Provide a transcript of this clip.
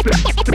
Spirit.